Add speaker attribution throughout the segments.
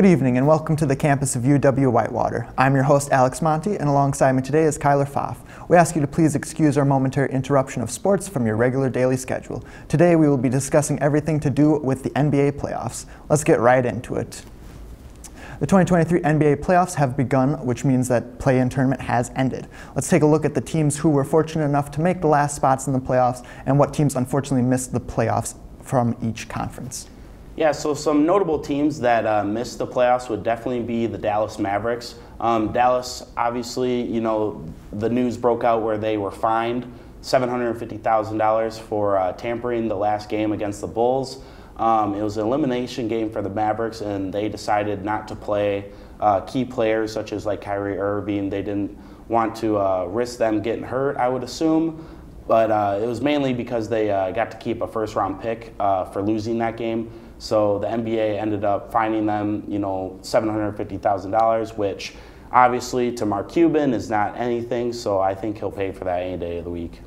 Speaker 1: Good evening and welcome to the campus of UW Whitewater. I'm your host Alex Monty and alongside me today is Kyler Pfaff. We ask you to please excuse our momentary interruption of sports from your regular daily schedule. Today we will be discussing everything to do with the NBA playoffs. Let's get right into it. The 2023 NBA playoffs have begun, which means that play-in tournament has ended. Let's take a look at the teams who were fortunate enough to make the last spots in the playoffs and what teams unfortunately missed the playoffs from each conference.
Speaker 2: Yeah, so some notable teams that uh, missed the playoffs would definitely be the Dallas Mavericks. Um, Dallas, obviously, you know, the news broke out where they were fined $750,000 for uh, tampering the last game against the Bulls. Um, it was an elimination game for the Mavericks, and they decided not to play uh, key players such as like Kyrie Irving. They didn't want to uh, risk them getting hurt, I would assume. But uh, it was mainly because they uh, got to keep a first round pick uh, for losing that game. So the NBA ended up finding them, you know, $750,000, which obviously to Mark Cuban is not anything. So I think he'll pay for that any day of the week.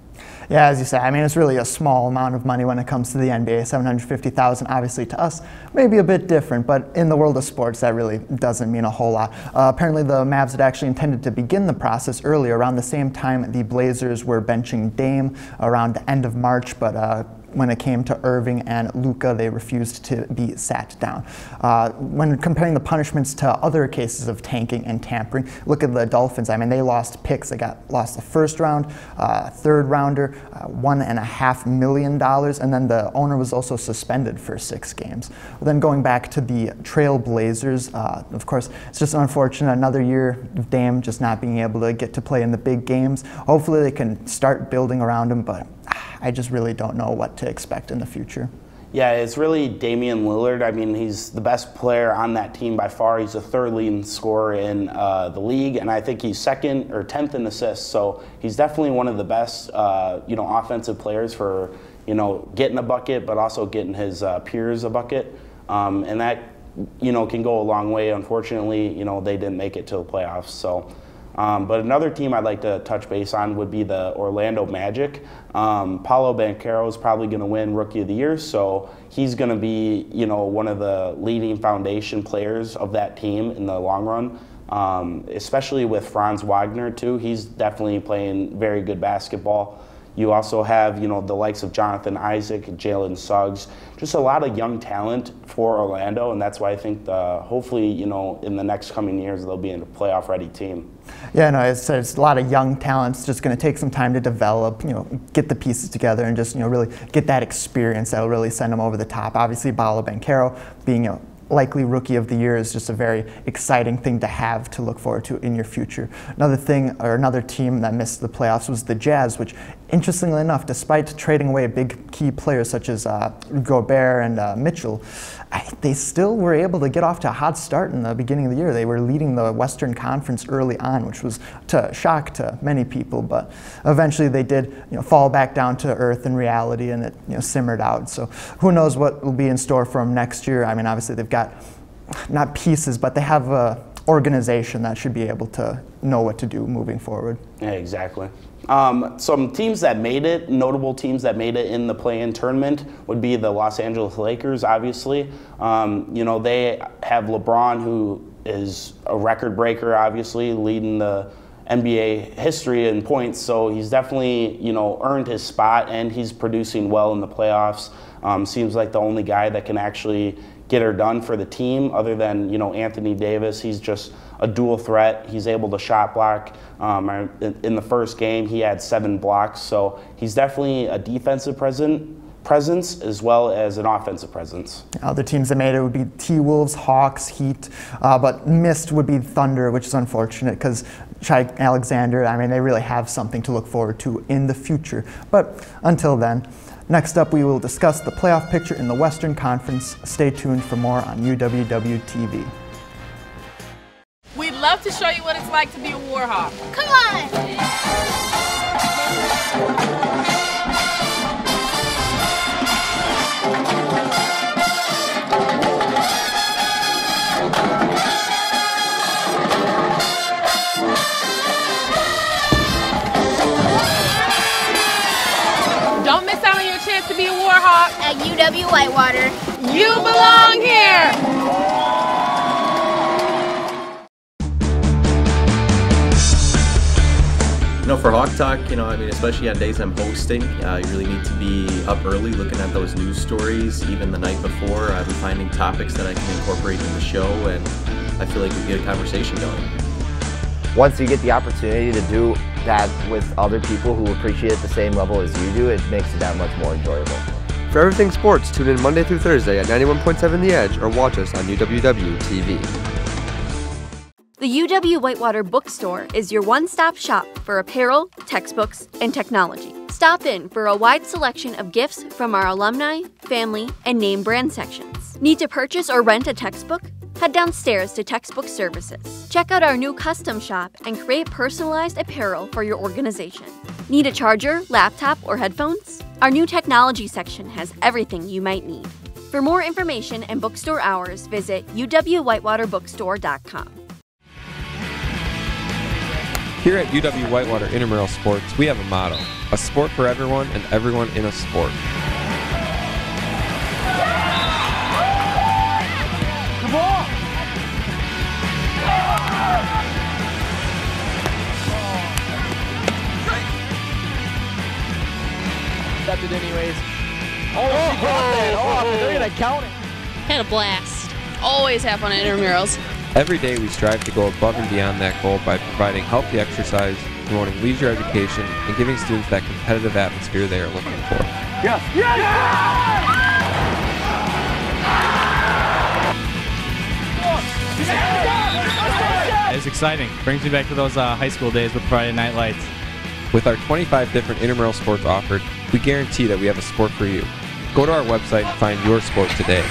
Speaker 1: Yeah, as you say, I mean, it's really a small amount of money when it comes to the NBA. 750,000, obviously, to us, maybe a bit different, but in the world of sports, that really doesn't mean a whole lot. Uh, apparently, the Mavs had actually intended to begin the process earlier, around the same time the Blazers were benching Dame around the end of March, but uh, when it came to Irving and Luka, they refused to be sat down. Uh, when comparing the punishments to other cases of tanking and tampering, look at the Dolphins. I mean, they lost picks. They got lost the first round, uh, third rounder, uh, one and a half million dollars, and then the owner was also suspended for six games. then going back to the Trailblazers, uh, of course, it's just unfortunate. Another year of Dame just not being able to get to play in the big games. Hopefully, they can start building around him, but I just really don't know what to expect in the future.
Speaker 2: Yeah, it's really Damian Lillard. I mean, he's the best player on that team by far. He's the third leading scorer in uh, the league, and I think he's second or tenth in assists. So he's definitely one of the best, uh, you know, offensive players for you know getting a bucket, but also getting his uh, peers a bucket, um, and that you know can go a long way. Unfortunately, you know they didn't make it to the playoffs. So. Um, but another team I'd like to touch base on would be the Orlando Magic. Um, Paolo Banchero is probably going to win Rookie of the Year, so he's going to be, you know, one of the leading foundation players of that team in the long run. Um, especially with Franz Wagner too, he's definitely playing very good basketball. You also have, you know, the likes of Jonathan Isaac, Jalen Suggs, just a lot of young talent for Orlando, and that's why I think the, hopefully, you know, in the next coming years they'll be in a playoff-ready team.
Speaker 1: Yeah, no, it's, it's a lot of young talent. It's just going to take some time to develop, you know, get the pieces together and just, you know, really get that experience that'll really send them over the top. Obviously, Paolo Banchero being, you know, likely rookie of the year is just a very exciting thing to have to look forward to in your future. Another thing or another team that missed the playoffs was the Jazz, which interestingly enough, despite trading away big key players such as uh, Gobert and uh, Mitchell, I, they still were able to get off to a hot start in the beginning of the year. They were leading the Western Conference early on, which was to shock to many people. But eventually, they did you know, fall back down to earth and reality, and it you know, simmered out. So who knows what will be in store for them next year? I mean, obviously they've got not pieces, but they have a organization that should be able to know what to do moving forward.
Speaker 2: Yeah, exactly. Um, some teams that made it, notable teams that made it in the play-in tournament, would be the Los Angeles Lakers. Obviously, um, you know they have LeBron, who is a record breaker, obviously leading the NBA history in points. So he's definitely you know earned his spot, and he's producing well in the playoffs. Um, seems like the only guy that can actually get her done for the team, other than you know Anthony Davis. He's just a dual threat. He's able to shot block. Um, in the first game, he had seven blocks, so he's definitely a defensive present presence as well as an offensive presence.
Speaker 1: Other teams that made it would be T Wolves, Hawks, Heat, uh, but missed would be Thunder, which is unfortunate because Shai Alexander, I mean, they really have something to look forward to in the future. But until then, next up we will discuss the playoff picture in the Western Conference. Stay tuned for more on UWW TV
Speaker 3: love to show you what it's like to be a warhawk.
Speaker 4: Come on!
Speaker 3: Don't miss out on your chance to be a warhawk
Speaker 4: at UW Whitewater.
Speaker 3: You belong here!
Speaker 4: Know, for Hawk Talk, you know, I mean, especially on days I'm hosting, uh, you really need to be up early looking at those news stories, even the night before. I'm finding topics that I can incorporate in the show, and I feel like we get a conversation going.
Speaker 5: Once you get the opportunity to do that with other people who appreciate it the same level as you do, it makes it that much more enjoyable.
Speaker 6: For everything sports, tune in Monday through Thursday at 91.7 The Edge or watch us on UWW TV.
Speaker 7: The UW Whitewater Bookstore is your one stop shop for apparel, textbooks, and technology. Stop in for a wide selection of gifts from our alumni, family, and name brand sections. Need to purchase or rent a textbook? Head downstairs to Textbook Services. Check out our new custom shop and create personalized apparel for your organization. Need a charger, laptop, or headphones? Our new technology section has everything you might need. For more information and bookstore hours, visit uwwhitewaterbookstore.com.
Speaker 6: Here at UW Whitewater Intramural Sports, we have a motto a sport for everyone and everyone in a sport.
Speaker 8: Come on! Stepped it anyways. Oh, she got that off. They're gonna count it.
Speaker 3: Had a blast. Always have fun at intramurals.
Speaker 6: Every day we strive to go above and beyond that goal by providing healthy exercise, promoting leisure education, and giving students that competitive atmosphere they are looking for.
Speaker 8: Yes. Yes!
Speaker 9: It's exciting. Brings me back to those uh, high school days with Friday Night Lights.
Speaker 6: With our 25 different intramural sports offered, we guarantee that we have a sport for you. Go to our website and find your sport today.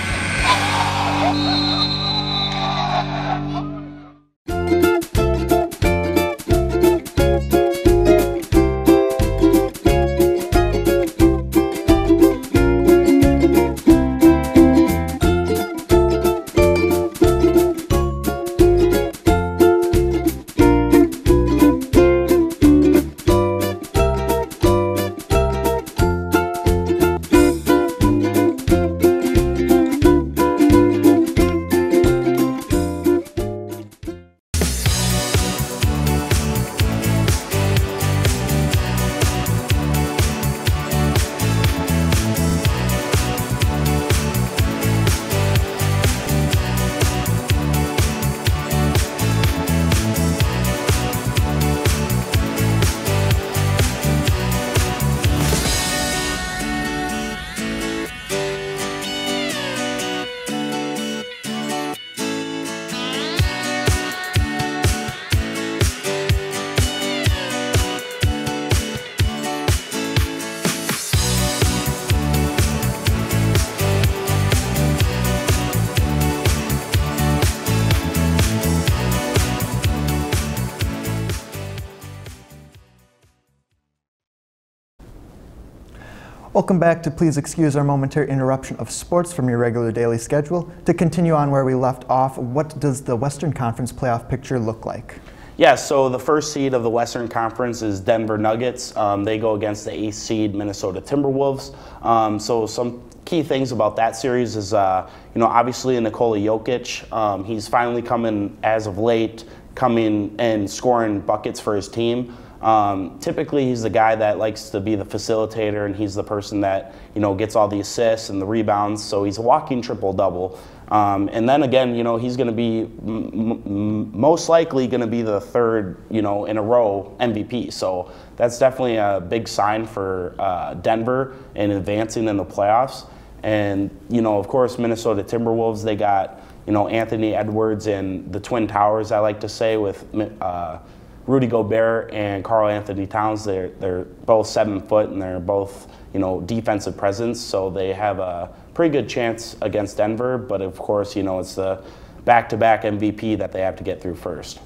Speaker 1: Welcome back to Please Excuse Our Momentary Interruption of Sports from your regular daily schedule. To continue on where we left off, what does the Western Conference playoff picture look like?
Speaker 2: Yeah, so the first seed of the Western Conference is Denver Nuggets. Um, they go against the eighth seed Minnesota Timberwolves. Um, so some key things about that series is, uh, you know, obviously Nikola Jokic. Um, he's finally coming as of late, coming and scoring buckets for his team. Um, typically, he's the guy that likes to be the facilitator, and he's the person that you know gets all the assists and the rebounds. So he's a walking triple double. Um, and then again, you know, he's going to be most likely going to be the third, you know, in a row MVP. So that's definitely a big sign for uh, Denver in advancing in the playoffs. And you know, of course, Minnesota Timberwolves. They got you know Anthony Edwards and the Twin Towers. I like to say with. Uh, Rudy Gobert and Karl-Anthony Towns, they're, they're both seven foot and they're both, you know, defensive presence. So they have a pretty good chance against Denver. But of course, you know, it's the back-to-back MVP that they have to get through first.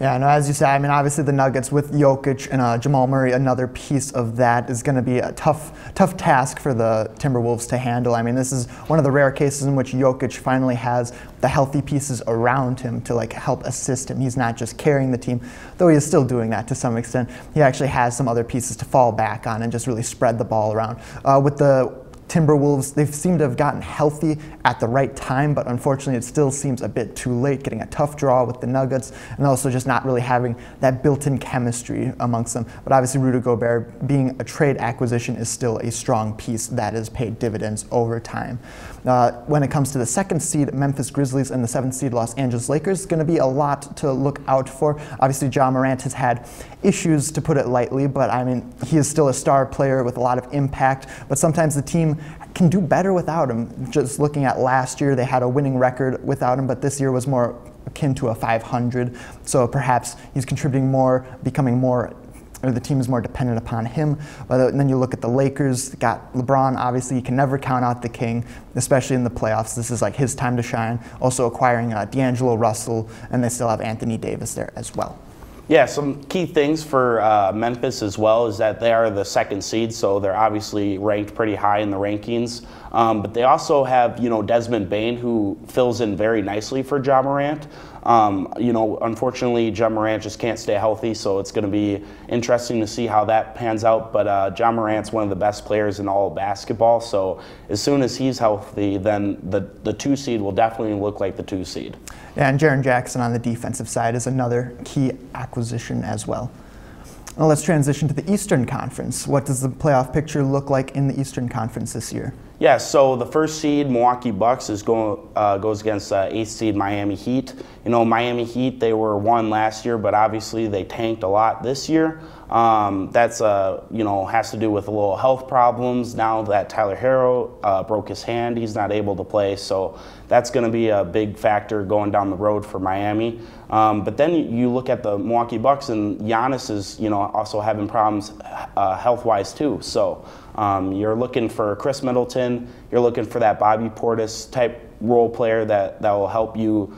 Speaker 1: Yeah, no, as you said, I mean, obviously the Nuggets with Jokic and uh, Jamal Murray, another piece of that is going to be a tough, tough task for the Timberwolves to handle. I mean, this is one of the rare cases in which Jokic finally has the healthy pieces around him to like help assist him. He's not just carrying the team, though he is still doing that to some extent. He actually has some other pieces to fall back on and just really spread the ball around. Uh, with the Timberwolves, they seem to have gotten healthy at the right time, but unfortunately it still seems a bit too late, getting a tough draw with the Nuggets, and also just not really having that built-in chemistry amongst them. But obviously Rudy Gobert being a trade acquisition is still a strong piece that has paid dividends over time. Uh, when it comes to the second seed, Memphis Grizzlies and the seventh seed Los Angeles Lakers, going to be a lot to look out for. Obviously, Ja Morant has had issues, to put it lightly, but I mean, he is still a star player with a lot of impact. But sometimes the team can do better without him. Just looking at last year, they had a winning record without him, but this year was more akin to a 500. So perhaps he's contributing more, becoming more or the team is more dependent upon him. But then you look at the Lakers, got LeBron, obviously, you can never count out the king, especially in the playoffs. This is like his time to shine. Also acquiring uh, D'Angelo Russell, and they still have Anthony Davis there as well.
Speaker 2: Yeah, some key things for uh, Memphis as well is that they are the second seed, so they're obviously ranked pretty high in the rankings. Um, but they also have, you know, Desmond Bane, who fills in very nicely for Ja Morant. Um, you know, unfortunately, Ja Morant just can't stay healthy, so it's going to be interesting to see how that pans out. But uh, Ja Morant's one of the best players in all basketball, so as soon as he's healthy, then the, the two seed will definitely look like the two seed.
Speaker 1: And Jaren Jackson on the defensive side is another key acquisition as well. Well, let's transition to the Eastern Conference. What does the playoff picture look like in the Eastern Conference this year?
Speaker 2: Yeah, so the first seed Milwaukee Bucks is going uh, goes against uh, eighth seed Miami Heat. You know, Miami Heat they were one last year, but obviously they tanked a lot this year. Um, that's uh, you know has to do with a little health problems. Now that Tyler Herro uh, broke his hand, he's not able to play, so that's going to be a big factor going down the road for Miami. Um, but then you look at the Milwaukee Bucks, and Giannis is you know also having problems uh, health-wise too. So um, you're looking for Khris Middleton. You're looking for that Bobby Portis type role player that, that will help you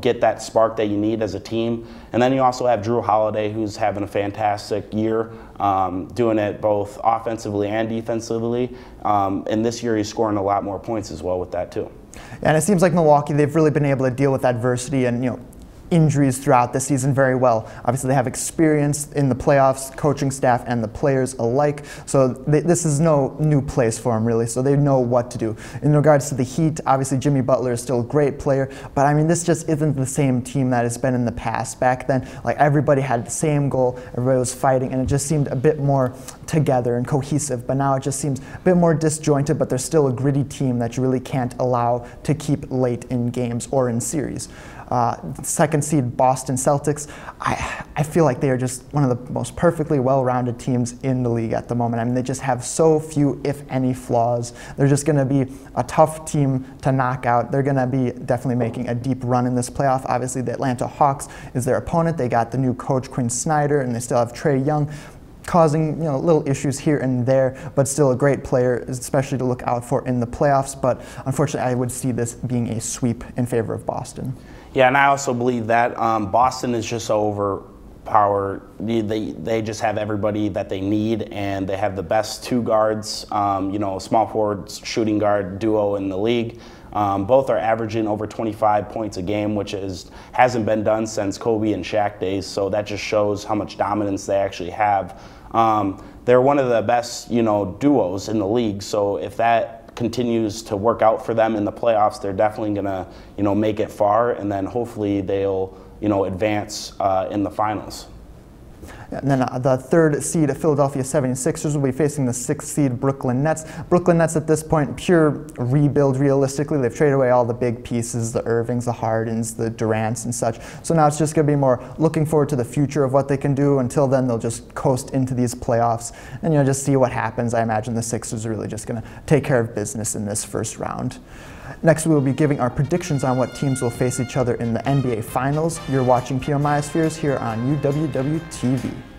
Speaker 2: get that spark that you need as a team. And then you also have Jrue Holiday, who's having a fantastic year, um, doing it both offensively and defensively. Um, and this year he's scoring a lot more points as well with that too.
Speaker 1: And it seems like Milwaukee, they've really been able to deal with adversity and, you know, injuries throughout the season very well. Obviously, they have experience in the playoffs, coaching staff and the players alike. So they, this is no new place for them, really. So they know what to do. In regards to the Heat, obviously Jimmy Butler is still a great player, but I mean, this just isn't the same team that has been in the past. Back then, like everybody had the same goal, everybody was fighting, and it just seemed a bit more together and cohesive. But now it just seems a bit more disjointed, but they're still a gritty team that you really can't allow to keep late in games or in series. Uh, second seed Boston Celtics, I, I feel like they are just one of the most perfectly well-rounded teams in the league at the moment. I mean, they just have so few, if any, flaws. They're just going to be a tough team to knock out. They're going to be definitely making a deep run in this playoff. Obviously, the Atlanta Hawks is their opponent. They got the new coach Quin Snyder, and they still have Trae Young causing you know little issues here and there, but still a great player, especially to look out for in the playoffs. But unfortunately, I would see this being a sweep in favor of Boston.
Speaker 2: Yeah, and I also believe that um, Boston is just overpowered. They, they just have everybody that they need, and they have the best two guards, um, you know, small forward shooting guard duo in the league. Um, both are averaging over 25 points a game, which is hasn't been done since Kobe and Shaq days. So that just shows how much dominance they actually have. Um, they're one of the best, you know, duos in the league. So if that continues to work out for them in the playoffs, they're definitely going to, you know, make it far, and then hopefully they'll, you know, advance uh, in the finals.
Speaker 1: And then uh, the third seed Philadelphia 76ers will be facing the sixth seed Brooklyn Nets. Brooklyn Nets at this point, pure rebuild realistically. They've traded away all the big pieces, the Irvings, the Hardens, the Durants and such. So now it's just going to be more looking forward to the future of what they can do. Until then, they'll just coast into these playoffs and you know just see what happens. I imagine the Sixers are really just going to take care of business in this first round. Next, we will be giving our predictions on what teams will face each other in the NBA Finals. You're watching PMI Spheres here on UWW TV.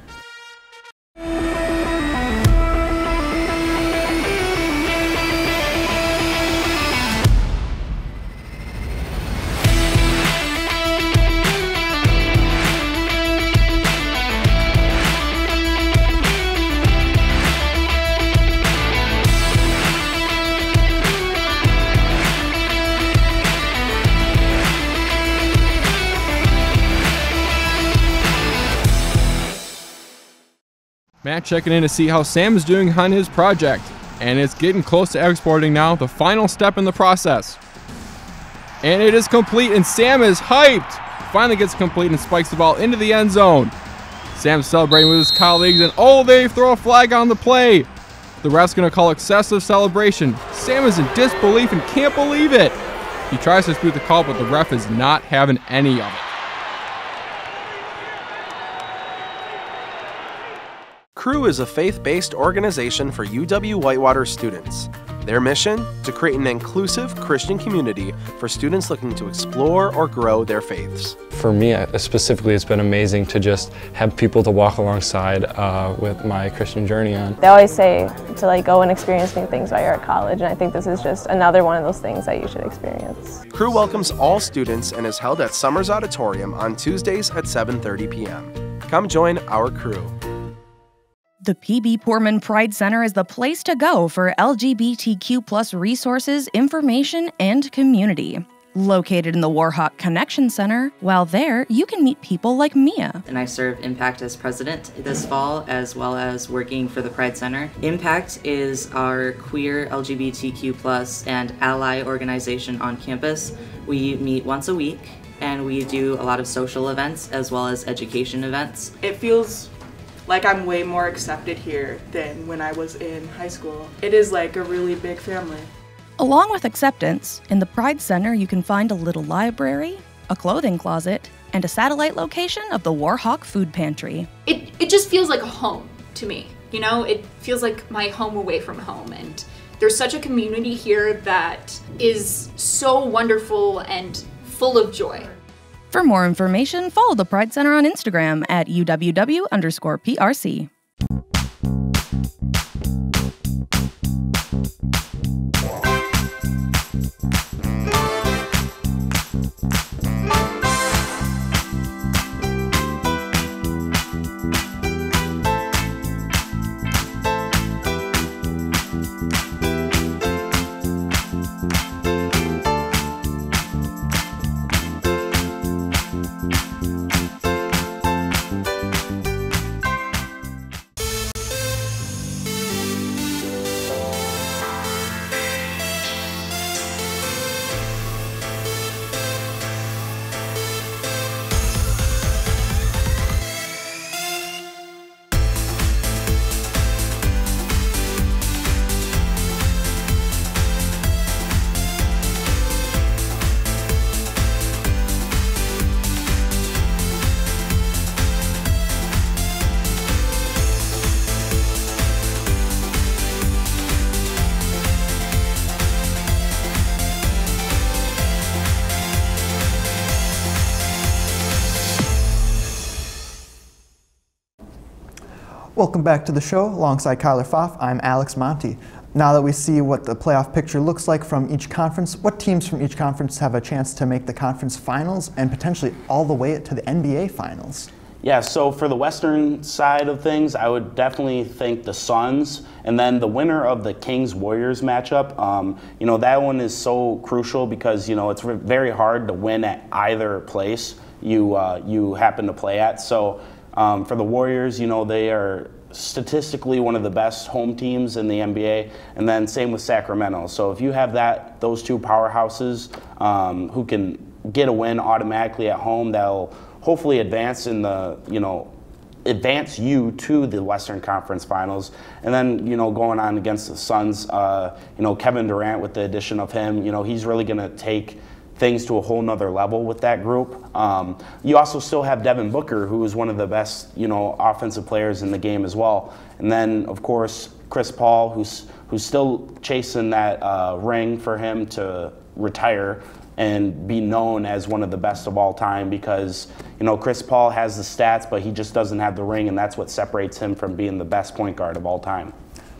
Speaker 10: Matt checking in to see how Sam is doing on his project. and it's getting close to exporting now, the final step in the process. And it is complete, and Sam is hyped. Finally gets complete and spikes the ball into the end zone. Sam's celebrating with his colleagues, and oh, they throw a flag on the play. The ref's to call excessive celebration. Sam is in disbelief and can't believe it. He tries to dispute the call, but the ref is not having any of it.
Speaker 11: Cru is a faith based organization for UW Whitewater students. Their mission? To create an inclusive Christian community for students looking to explore or grow their faiths.
Speaker 12: For me specifically, it's been amazing to just have people to walk alongside uh, with my Christian journey on.
Speaker 13: They always say to like go and experience new things while you're at college, and I think this is just another one of those things that you should experience.
Speaker 11: Cru welcomes all students and is held at Summers Auditorium on Tuesdays at 7:30 p.m. Come join our crew.
Speaker 14: The PB Poorman Pride Center is the place to go for LGBTQ plus resources, information, and community. Located in the Warhawk Connection Center, while there, you can meet people like Mia.
Speaker 15: And I serve Impact as president this fall, as well as working for the Pride Center. Impact is our queer LGBTQ plus and ally organization on campus. We meet once a week and we do a lot of social events as well as education events.
Speaker 16: It feels like I'm way more accepted here than when I was in high school. It is like a really big family.
Speaker 14: Along with acceptance, in the Pride Center you can find a little library, a clothing closet, and a satellite location of the Warhawk Food Pantry.
Speaker 17: It, it just feels like a home to me. You know, it feels like my home away from home. And there's such a community here that is so wonderful and full of joy.
Speaker 14: For more information, follow the Pride Center on Instagram at UWW underscore PRC.
Speaker 1: Welcome back to the show. Alongside Kyler Pfaff, I'm Alex Monty. Now that we see what the playoff picture looks like from each conference, what teams from each conference have a chance to make the conference finals and potentially all the way to the NBA finals?
Speaker 2: Yeah, so for the Western side of things, I would definitely think the Suns, and then the winner of the Kings Warriors matchup. Um, you know that one is so crucial because you know it's very hard to win at either place you uh, you happen to play at. So um, for the Warriors, you know, they are statistically one of the best home teams in the NBA, and then same with Sacramento. So if you have that, those two powerhouses um, who can get a win automatically at home, they'll hopefully advance in the, you know, advance you to the Western Conference Finals. And then, you know, going on against the Suns, uh, you know, Kevin Durant with the addition of him, you know, he's really going to take things to a whole nother level with that group. Um, you also still have Devin Booker, who is one of the best, you know, offensive players in the game as well. And then, of course, Chris Paul, who's who's still chasing that uh, ring for him to retire and be known as one of the best of all time because you know Chris Paul has the stats, but he just doesn't have the ring, and that's what separates him from being the best point guard of all time.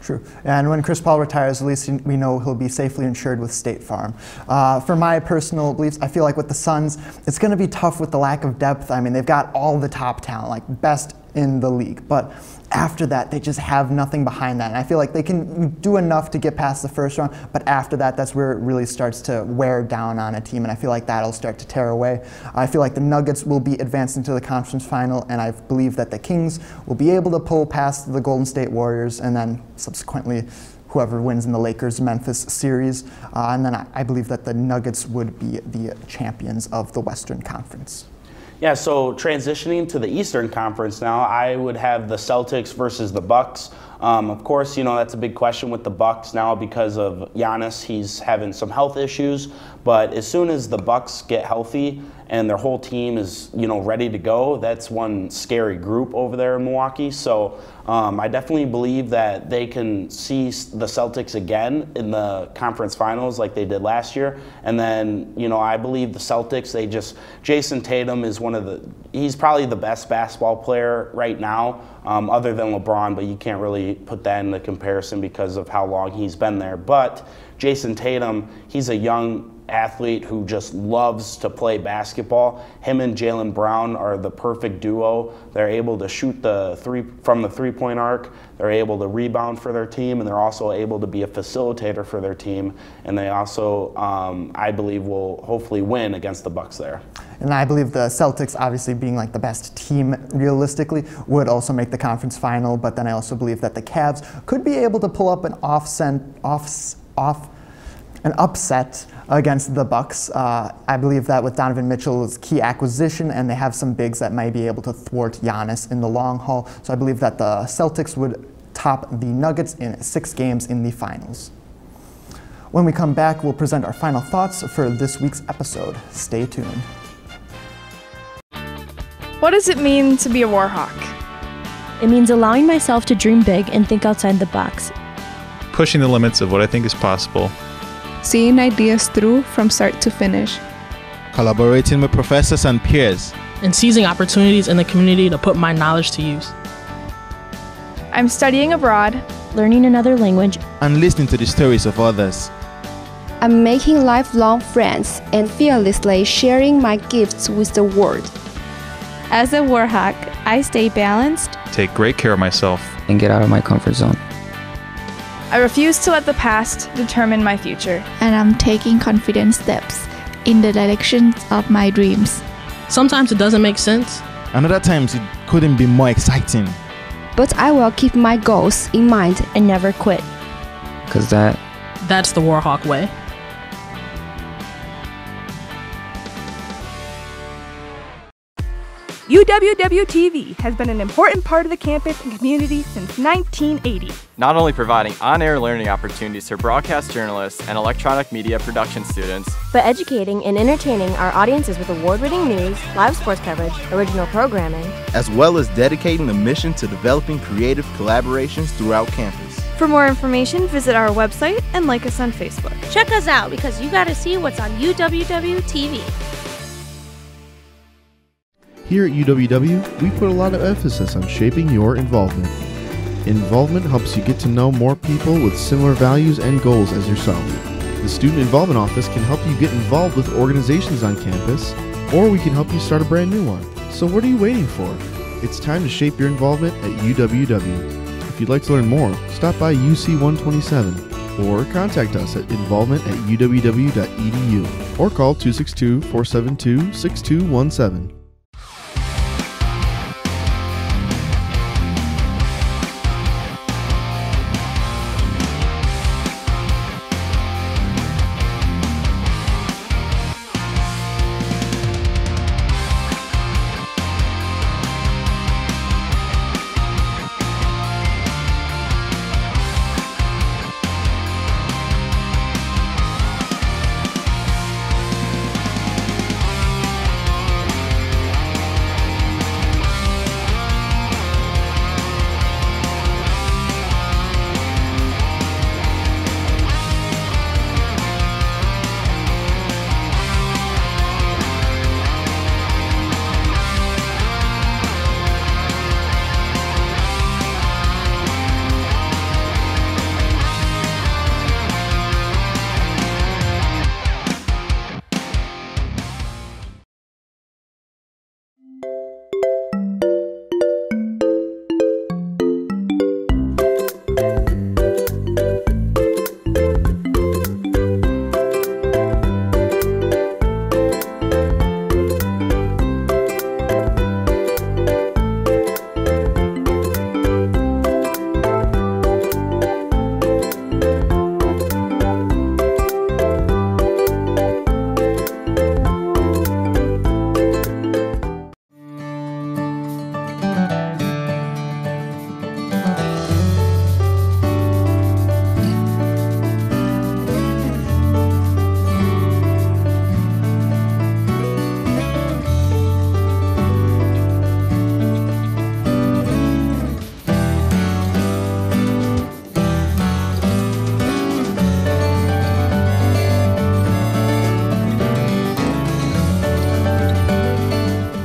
Speaker 1: True. And when Chris Paul retires, at least we know he'll be safely insured with State Farm. Uh, for my personal beliefs, I feel like with the Suns, it's going to be tough with the lack of depth. I mean, they've got all the top talent, like best in the league. But after that, they just have nothing behind that. And I feel like they can do enough to get past the first round, but after that, that's where it really starts to wear down on a team. And I feel like that'll start to tear away. I feel like the Nuggets will be advancing to the conference final, and I believe that the Kings will be able to pull past the Golden State Warriors and then subsequently whoever wins in the Lakers Memphis series. Uh, and then I, I believe that the Nuggets would be the champions of the Western Conference.
Speaker 2: Yeah, so transitioning to the Eastern Conference now, I would have the Celtics versus the Bucks. Um, of course, you know that's a big question with the Bucks now because of Giannis. He's having some health issues, but as soon as the Bucks get healthy and their whole team is you know ready to go, that's one scary group over there in Milwaukee. So um, I definitely believe that they can see the Celtics again in the conference finals like they did last year. And then you know I believe the Celtics. They just Jayson Tatum is one of the he's probably the best basketball player right now, um, other than LeBron. But you can't really put that in the comparison because of how long he's been there. But Jayson Tatum, he's a young athlete who just loves to play basketball. Him and Jaylen Brown are the perfect duo. They're able to shoot the three from the three-point arc. They're able to rebound for their team, and they're also able to be a facilitator for their team. And they also, um, I believe, will hopefully win against the Bucks there.
Speaker 1: And I believe the Celtics, obviously being like the best team realistically, would also make the conference final. But then I also believe that the Cavs could be able to pull up an off, off, off an upset against the Bucks. Uh, I believe that with Donovan Mitchell's key acquisition, and they have some bigs that might be able to thwart Giannis in the long haul. So I believe that the Celtics would top the Nuggets in six games in the finals. When we come back, we'll present our final thoughts for this week's episode. Stay tuned.
Speaker 18: What does it mean to be a Warhawk?
Speaker 19: It means allowing myself to dream big and think outside the box.
Speaker 20: Pushing the limits of what I think is possible
Speaker 18: seeing ideas through from start to finish,
Speaker 21: collaborating with professors and peers,
Speaker 22: and seizing opportunities in the community to put my knowledge to use.
Speaker 18: I'm studying abroad,
Speaker 19: learning another language,
Speaker 21: and listening to the stories of others.
Speaker 23: I'm making lifelong friends and fearlessly sharing my gifts with the world.
Speaker 18: As a Warhawk, I stay balanced,
Speaker 20: take great care of myself,
Speaker 24: and get out of my comfort zone.
Speaker 18: I refuse to let the past determine my future.
Speaker 25: And I'm taking confident steps in the direction of my dreams.
Speaker 22: Sometimes it doesn't make sense.
Speaker 21: And other times it couldn't be more exciting.
Speaker 23: But I will keep my goals in mind
Speaker 19: and never quit.
Speaker 24: Because that.
Speaker 22: That's the Warhawk way.
Speaker 18: UWW-TV has been an important part of the campus and community since 1980.
Speaker 8: Not only providing on-air learning opportunities for broadcast journalists and electronic media production students,
Speaker 7: but educating and entertaining our audiences with award-winning news, live sports coverage, original programming,
Speaker 21: as well as dedicating a mission to developing creative collaborations throughout campus.
Speaker 18: For more information, visit our website and like us on Facebook.
Speaker 26: Check us out because you got to see what's on UWW-TV.
Speaker 27: Here at UWW, we put a lot of emphasis on shaping your involvement. Involvement helps you get to know more people with similar values and goals as yourself. The Student Involvement Office can help you get involved with organizations on campus, or we can help you start a brand new one. So what are you waiting for? It's time to shape your involvement at UWW. If you'd like to learn more, stop by UC 127 or contact us at involvement at uww.edu or call 262 472 6217.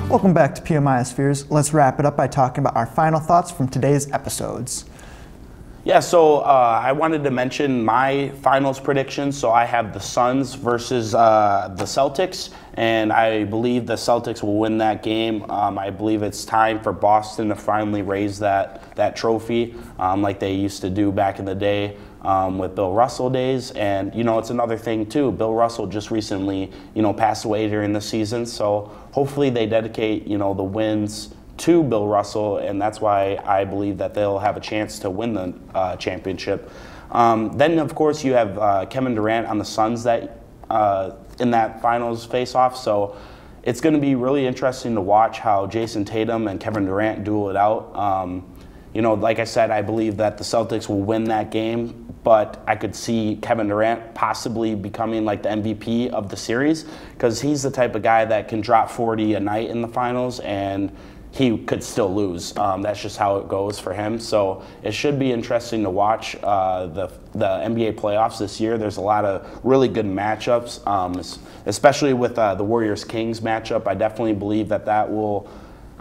Speaker 1: Welcome back to PMI Spheres. Let's wrap it up by talking about our final thoughts from today's episodes.
Speaker 2: Yeah, so uh, I wanted to mention my finals predictions. So I have the Suns versus uh, the Celtics, and I believe the Celtics will win that game. Um, I believe it's time for Boston to finally raise that that trophy, um, like they used to do back in the day. Um, with Bill Russell days, and you know it's another thing too. Bill Russell just recently, you know, passed away during the season, so hopefully they dedicate, you know, the wins to Bill Russell, and that's why I believe that they'll have a chance to win the uh, championship. Um, then, of course, you have uh, Kevin Durant on the Suns that uh, in that finals face-off. So it's going to be really interesting to watch how Jayson Tatum and Kevin Durant duel it out. Um, you know, like I said, I believe that the Celtics will win that game, but I could see Kevin Durant possibly becoming like the MVP of the series because he's the type of guy that can drop 40 a night in the finals and he could still lose. Um, that's just how it goes for him. So it should be interesting to watch uh, the the NBA playoffs this year. There's a lot of really good matchups, um, especially with uh, the Warriors Kings matchup. I definitely believe that that will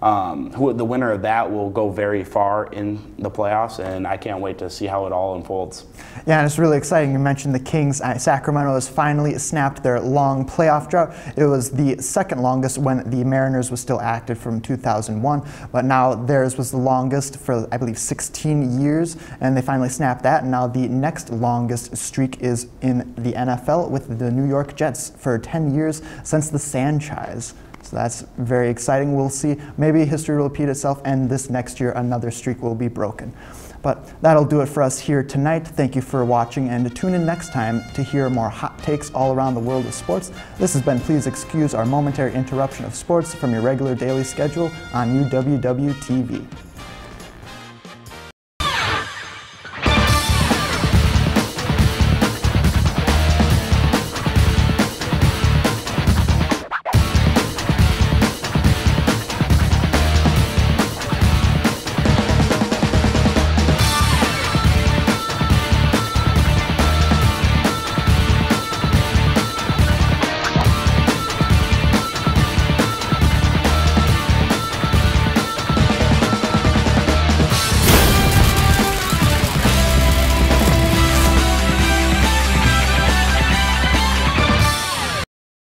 Speaker 2: um, who, the winner of that will go very far in the playoffs, and I can't wait to see how it all unfolds.
Speaker 1: Yeah, and it's really exciting. You mentioned the Kings. Uh, Sacramento has finally snapped their long playoff drought. It was the second longest when the Mariners was still active from 2001, but now theirs was the longest for, I believe, 16 years, and they finally snapped that. And now the next longest streak is in the NFL with the New York Jets for 10 years since the Sanchez. So that's very exciting. We'll see. Maybe history will repeat itself, and this next year another streak will be broken. But that'll do it for us here tonight. Thank you for watching, and tune in next time to hear more hot takes all around the world of sports. This has been Please Excuse Our Momentary Interruption of Sports from your regular daily schedule on UWW TV.